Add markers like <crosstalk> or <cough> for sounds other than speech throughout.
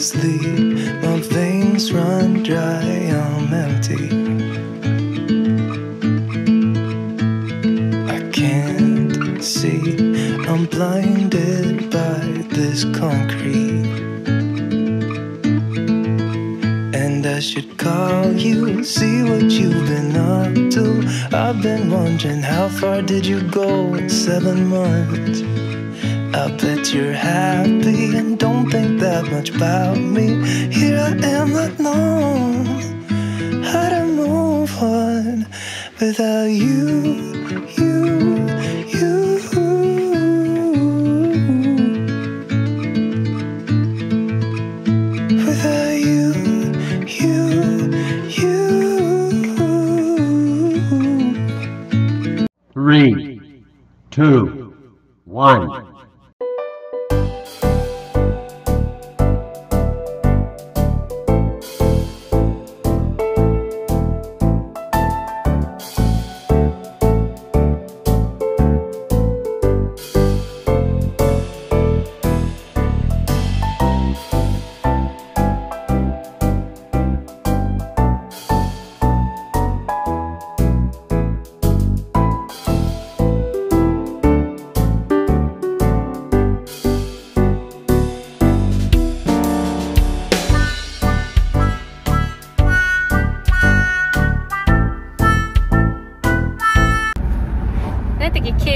sleep. My veins run dry, I'm empty. I can't see, I'm blinded by this concrete. And I should call you, see what you've been up to. I've been wondering how far did you go in seven months? I bet you're happy and don't think that much about me. Here I am, knowing how to move on without you, you, you. Without you, you, you. Three, two, one.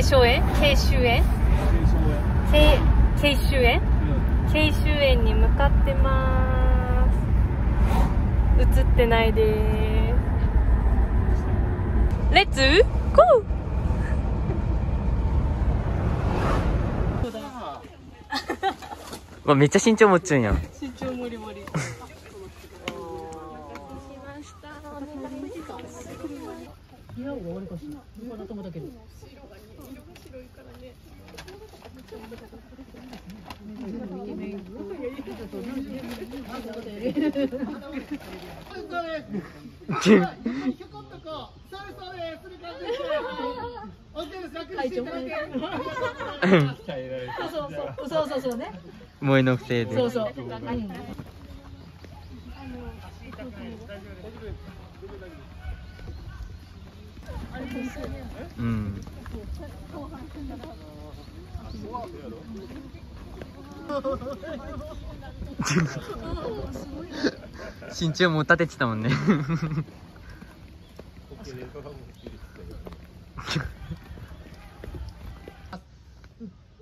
やったっけ慶祥園慶州園慶慶州園慶州園に向かってます。映ってないですレッツ？ゴー！わ <laughs> めっちゃ身長持っちゃうんや。ん <laughs> 身長もりもりそうそうそう。そうそう。うん身長も立ててたもんね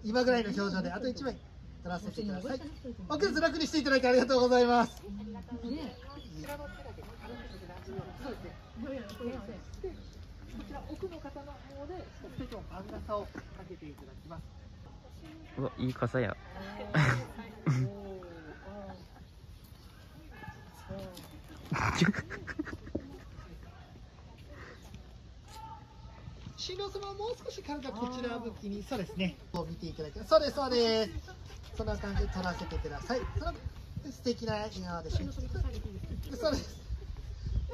今ぐらいの表情であと1枚撮らせてください。お手楽にしていただいてありがとうございます。うわいい傘や。新郎様はもう少し体こちら向きにそうですね。見ていただいてそうですそうです。そんな感じで撮らせてください。その素敵な笑顔でそうです。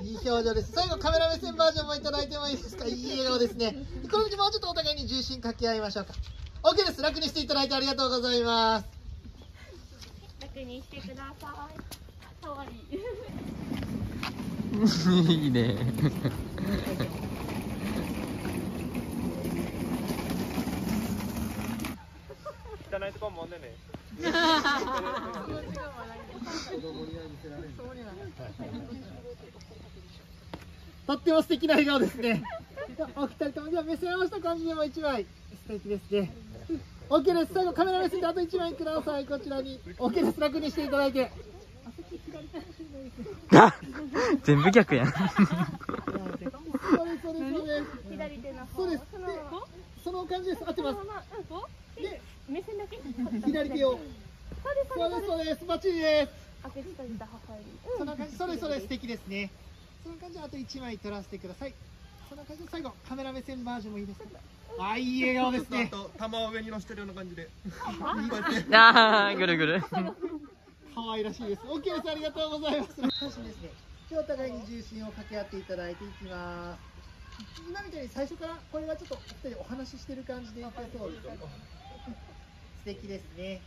いい表情です。最後カメラ目線バージョンもいただいてもいいですか？いい笑顔ですね。この時もうちょっとお互いに重心かけ合いましょうか。OK です。楽にしていただいてありがとうございます。楽にしてください。かわいい。<laughs> いいね。とっても素敵な笑顔ですね。お二人ともじゃあ目線合わせた感じでも一枚。素敵ですね。OK です。最後カメラ目線であと一枚ください。こちらに。OK です。楽にしていただいて。全部逆やんそうですそうですそうです。左手のそうです。でその感じです。合ってます。で目線だけ左手を。そうですそうです。バッチリです。そんな感じ。そうですそうです。素敵ですね。その感じであと一枚撮らせてください。そんな感じで最後カメラ目線バージョンもいいですか。あ、いい笑顔ですね。と玉を上に乗せてるような感じで。あーぐるぐる可愛らしいです。OK です。ありがとうございます。楽しみですね。今日お互いに重心を掛け合っていただいていきます。今みたいに最初からこれはちょっとお二人お話ししてる感じでいけそうです。素敵ですね。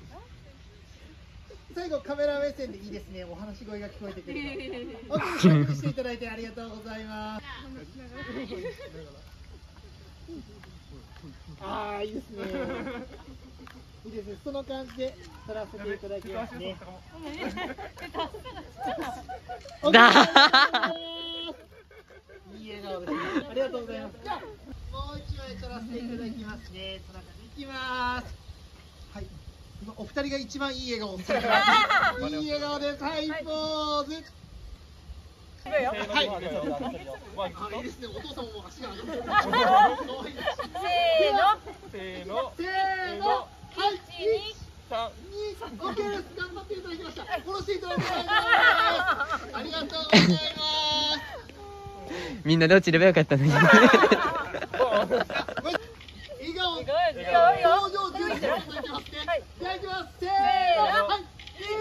最後カメラ目線でいいですね。お話し声が聞こえてくるオッケーですゆっくりしていただいてありがとうございます。ああいいですね。いいですね。その感じで撮らせていただきますね。だいい笑顔ですねありがとうございますじもう一枚撮らせていただきますねその感じいきますはい今お二人が一番いい笑顔。いい笑顔ですはい。ポーズはい。あ、い。い。ですね。お父さんも足が上がってせーの。せーの。せーの。はい。一、三二、オッケーです。頑張ってい。ただきました。下ろしてい。ただきました。ありがとうござい。ます。みんなで落ちればよかったの。に。あす。せーの。はい。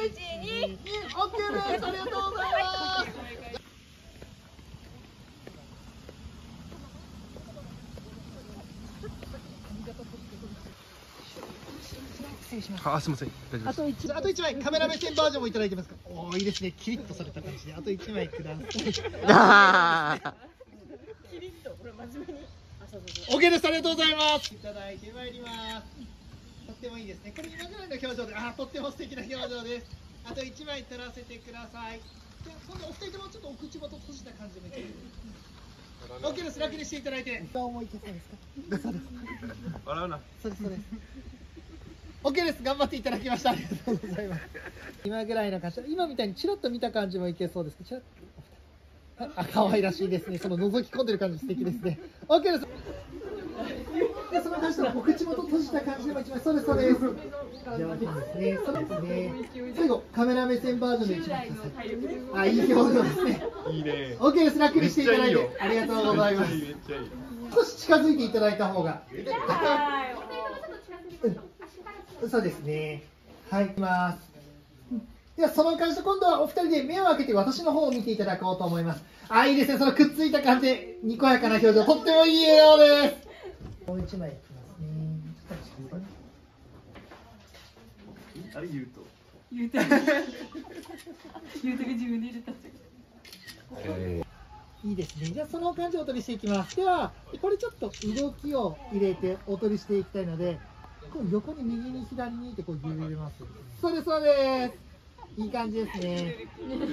一、二、オッケーです。ありがとうございます。あ、すみません。大丈夫あと一あと一枚カメラ目線バージョンもいただいてますか。おおいいですね。キリッとされた感じであと一枚ください。<laughs> オッケーです。ありがとうございます。いただいてまいります。とってもいいですね。これ今ぐらいの表情で、あー、とっても素敵な表情です。あと一枚撮らせてください。で、今度お二人ともちょっとお口元閉じた感じで見て。オッケーです。楽にしていただいて。顔もいけそうですか？そうです。笑うな。そうですそうです。オッケーです。頑張っていただきました。ありがとうございます。今ぐらいの感じ。今みたいにチラッと見た感じもいけそうです。チラッと。あ、あ可愛らしいですね。その覗き込んでる感じ素敵ですね。オッケーです。の感じのお口元閉じた感じでも一枚。そうです、そうです。上手ですね。そうですね。最後、カメラ目線バージョンで一枚ください。あ、いい表情ですね。いいね。オッケーです。楽にしていただいて。ありがとうございます。少し近づいていただいた方が。うんそうですね。はい、いきます。では、その感じで、今度はお二人で目を開けて私の方を見ていただこうと思います。あ、いいですね。そのくっついた感じで、にこやかな表情、とってもいい笑顔です。もう一枚いきますね。ちょっと近づいてあれ言うと。言うて <laughs> 言うてが自分で入れたっいいですね。じゃあその感じでお取りしていきます。では、これちょっと動きを入れてお取りしていきたいので、こう横に右に左にってこう揺れます。そうです、そうです。いい感じですね。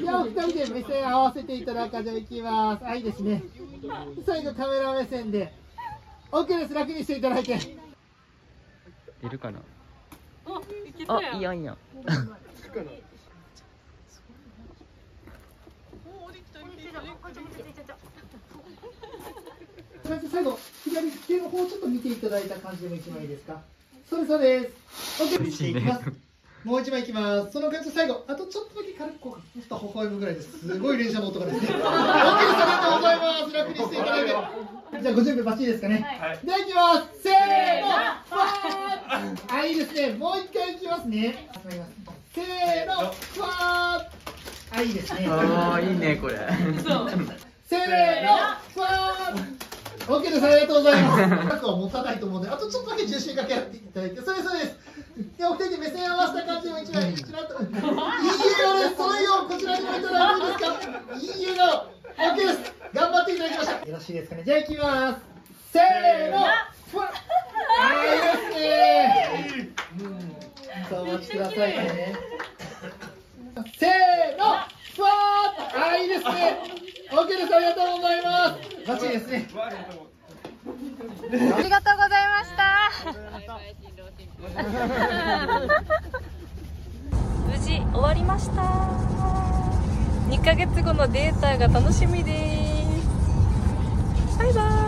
では、お二人で目線合わせていただく感じでいきます。あ、いいですね。最後カメラ目線で。OK です。楽にしていただいて。出るかな？あいやんいいやんいいやん。そして最後、左手の方をちょっと見ていただいた感じでも一枚いいですか？そうです、そうです。OK です。していきます。もう一枚いきます。その感じで最後、あとちょっとだけ軽くこう、ちょっと微笑むぐらいです。すごい連射の音がですね。OK です。ありがとうございます。楽にしていただいて。じゃあ、ご準備バッチリですかね。はい。では、いきます。せーの。<laughs> あ、いいですね。もう一回いきますね。せーの。ファーあ、いいですね。ああ、いいね、これ。せーの。ファー OK です。ありがとうございます。額は持たないと思うので、あとちょっとだけ重心かけ合っていただいて、それそうです。で、お二人で目線合わせた感じでも一枚、ちらっと。いい笑顔。その笑顔、こちらにもいただいていいですか？いい笑顔。OK です。頑張っていただきました。よろしいですかね。じゃあ行きます。せーの。わあー、いいですね。うん。さあ、お待ちくださいね。せーの。ふわーあ、いいですね。OK です。ありがとうございます。バッチリですね。ありがとうございました無事終わりました2ヶ月後のデータが楽しみです